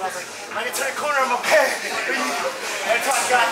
I like, I can turn a corner, I'm okay. Every time I got